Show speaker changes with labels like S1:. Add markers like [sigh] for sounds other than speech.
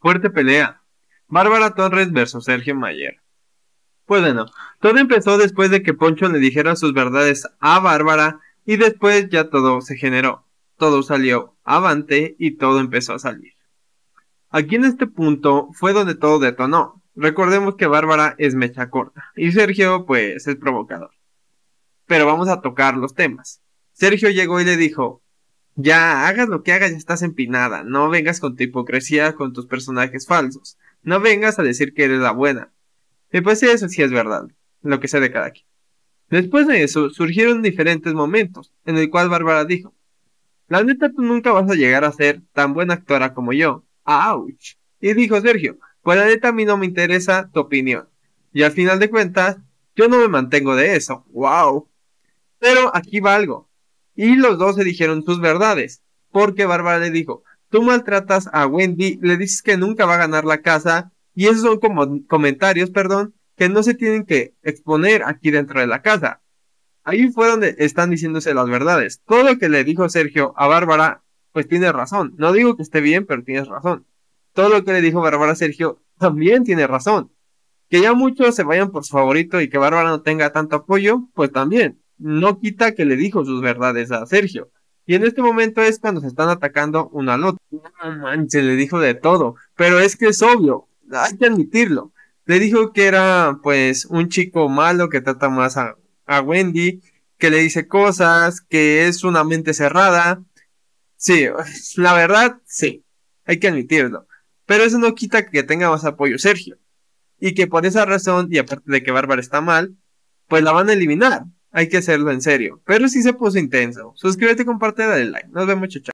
S1: Fuerte pelea. Bárbara Torres versus Sergio Mayer. Pues bueno, todo empezó después de que Poncho le dijera sus verdades a Bárbara y después ya todo se generó. Todo salió avante y todo empezó a salir. Aquí en este punto fue donde todo detonó. Recordemos que Bárbara es mecha corta y Sergio pues es provocador. Pero vamos a tocar los temas. Sergio llegó y le dijo, ya, hagas lo que hagas, ya estás empinada. No vengas con tu hipocresía con tus personajes falsos. No vengas a decir que eres la buena. Y pues eso sí es verdad, lo que sé de cada quien. Después de eso, surgieron diferentes momentos, en el cual Bárbara dijo, la neta tú nunca vas a llegar a ser tan buena actora como yo. ¡Auch! Y dijo Sergio, pues la neta a mí no me interesa tu opinión. Y al final de cuentas, yo no me mantengo de eso. ¡Wow! Pero aquí va algo. Y los dos se dijeron sus verdades. Porque Bárbara le dijo, tú maltratas a Wendy, le dices que nunca va a ganar la casa. Y esos son como comentarios, perdón, que no se tienen que exponer aquí dentro de la casa. Ahí fue donde están diciéndose las verdades. Todo lo que le dijo Sergio a Bárbara, pues tiene razón. No digo que esté bien, pero tienes razón. Todo lo que le dijo Bárbara a Sergio también tiene razón. Que ya muchos se vayan por su favorito y que Bárbara no tenga tanto apoyo, pues también no quita que le dijo sus verdades a Sergio. Y en este momento es cuando se están atacando uno al otro. No le dijo de todo. Pero es que es obvio, hay que admitirlo. Le dijo que era, pues, un chico malo que trata más a, a Wendy, que le dice cosas, que es una mente cerrada. Sí, [laughs] la verdad, sí, hay que admitirlo. Pero eso no quita que tenga más apoyo Sergio. Y que por esa razón, y aparte de que Bárbara está mal, pues la van a eliminar hay que hacerlo en serio. Pero si se puso intenso. Suscríbete, comparte, dale like. Nos vemos, chao.